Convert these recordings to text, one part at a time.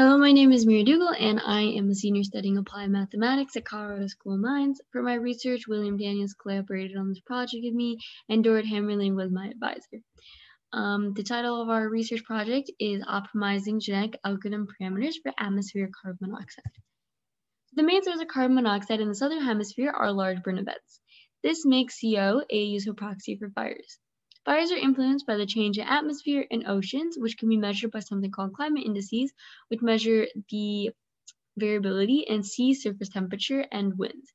Hello, my name is Meera Duggal, and I am a senior studying applied mathematics at Colorado School of Mines. For my research, William Daniels collaborated on this project with me, and Dorit Hammerling was my advisor. Um, the title of our research project is Optimizing Genetic Algorithm Parameters for Atmospheric Carbon Monoxide. The main source of carbon monoxide in the southern hemisphere are large burn events. This makes CO a useful proxy for fires. Fires are influenced by the change in atmosphere and oceans, which can be measured by something called climate indices, which measure the variability in sea surface temperature and winds.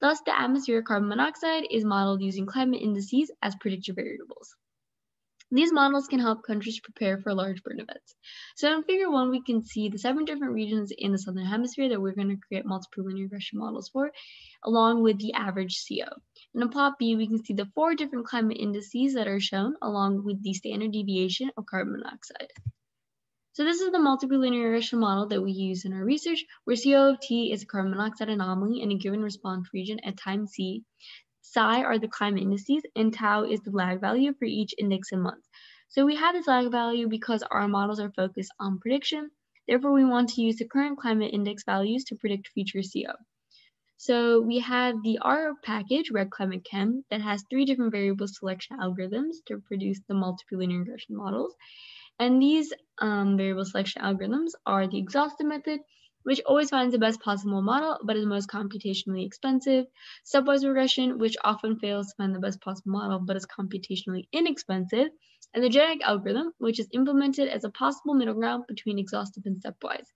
Thus, the atmospheric carbon monoxide is modeled using climate indices as predictor variables. These models can help countries prepare for large burn events. So in figure one, we can see the seven different regions in the Southern Hemisphere that we're gonna create multiple linear regression models for, along with the average CO. And in plot B, we can see the four different climate indices that are shown, along with the standard deviation of carbon monoxide. So this is the multiple linear regression model that we use in our research, where CO of T is a carbon monoxide anomaly in a given response region at time C psi are the climate indices, and tau is the lag value for each index in month. So we have this lag value because our models are focused on prediction. Therefore, we want to use the current climate index values to predict future CO. So we have the R package, regClimateChem, that has three different variable selection algorithms to produce the multiple linear regression models. And these um, variable selection algorithms are the exhaustive method, which always finds the best possible model, but is most computationally expensive. Stepwise regression, which often fails to find the best possible model, but is computationally inexpensive. And the genetic algorithm, which is implemented as a possible middle ground between exhaustive and stepwise.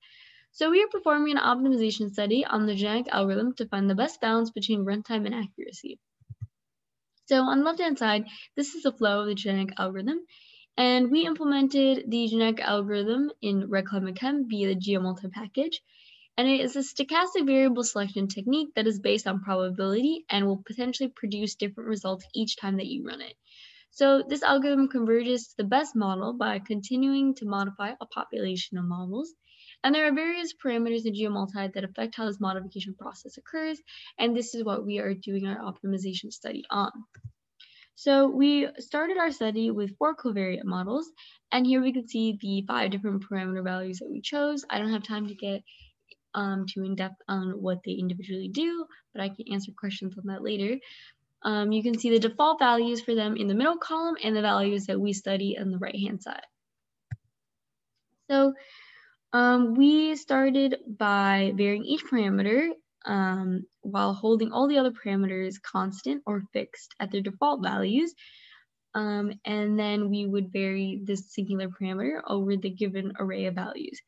So we are performing an optimization study on the genetic algorithm to find the best balance between runtime and accuracy. So on the left-hand side, this is the flow of the genetic algorithm. And we implemented the genetic algorithm in regClimateChem via the glmulti package and it is a stochastic variable selection technique that is based on probability and will potentially produce different results each time that you run it. So this algorithm converges to the best model by continuing to modify a population of models. And there are various parameters in glmulti that affect how this modification process occurs, and this is what we are doing our optimization study on. So we started our study with four covariate models, and here we can see the five different parameter values that we chose. I don't have time to get um, too in depth on what they individually do, but I can answer questions on that later. Um, you can see the default values for them in the middle column and the values that we study on the right hand side. So um, we started by varying each parameter um, while holding all the other parameters constant or fixed at their default values. Um, and then we would vary this singular parameter over the given array of values.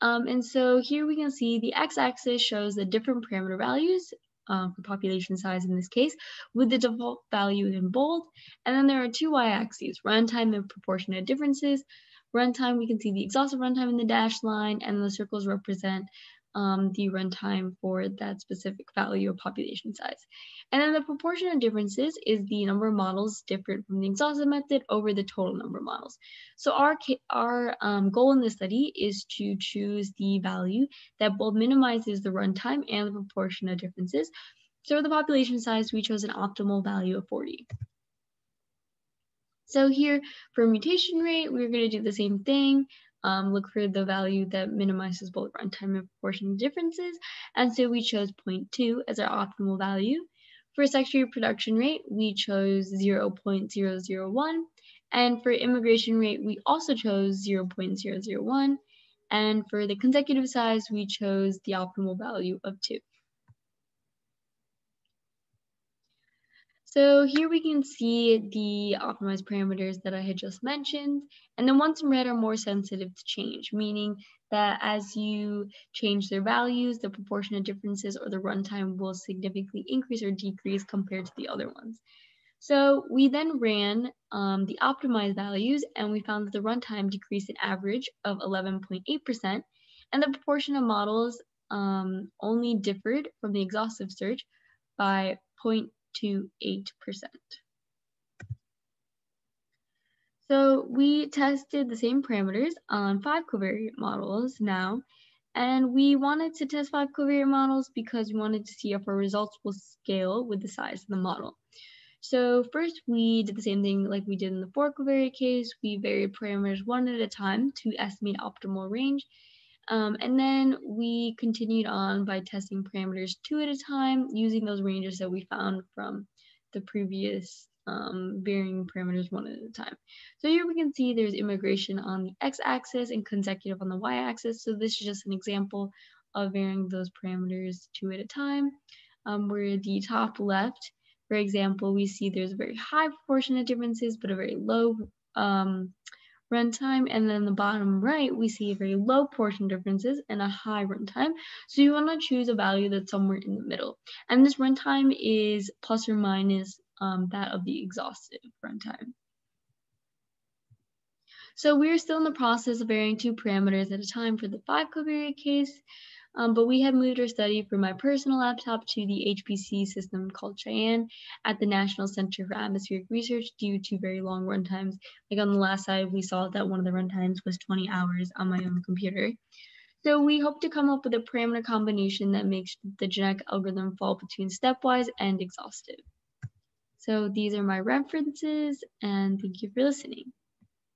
Um, and so here we can see the x-axis shows the different parameter values um, for population size in this case, with the default value in bold. And then there are two y-axes, runtime and proportionate differences. Runtime, we can see the exhaustive runtime in the dashed line, and the circles represent um, the runtime for that specific value of population size. And then the proportion of differences is the number of models different from the exhaustive method over the total number of models. So our, our um, goal in this study is to choose the value that both minimizes the runtime and the proportion of differences. So for the population size, we chose an optimal value of 40. So here for mutation rate, we're going to do the same thing um, look for the value that minimizes both runtime and proportion differences. And so we chose 0.2 as our optimal value. For sexual reproduction rate, we chose 0.001. And for immigration rate, we also chose 0.001. And for the consecutive size, we chose the optimal value of 2. So here we can see the optimized parameters that I had just mentioned. And the ones in red are more sensitive to change, meaning that as you change their values, the proportion of differences or the runtime will significantly increase or decrease compared to the other ones. So we then ran um, the optimized values and we found that the runtime decreased an average of 11.8% and the proportion of models um, only differed from the exhaustive search by 0.2 to 8%. So we tested the same parameters on five covariate models now, and we wanted to test five covariate models because we wanted to see if our results will scale with the size of the model. So first we did the same thing like we did in the four covariate case. We varied parameters one at a time to estimate optimal range. Um, and then we continued on by testing parameters two at a time using those ranges that we found from the previous um, varying parameters one at a time. So here we can see there's immigration on the x-axis and consecutive on the y-axis. So this is just an example of varying those parameters two at a time. Um, where the top left, for example, we see there's a very high proportion of differences, but a very low um, runtime. And then the bottom right, we see very low portion differences and a high runtime. So you want to choose a value that's somewhere in the middle. And this runtime is plus or minus um, that of the exhaustive runtime. So we're still in the process of varying two parameters at a time for the five covariate case, um, but we have moved our study from my personal laptop to the HPC system called Cheyenne at the National Center for Atmospheric Research due to very long runtimes. Like on the last slide, we saw that one of the runtimes was 20 hours on my own computer. So we hope to come up with a parameter combination that makes the genetic algorithm fall between stepwise and exhaustive. So these are my references and thank you for listening.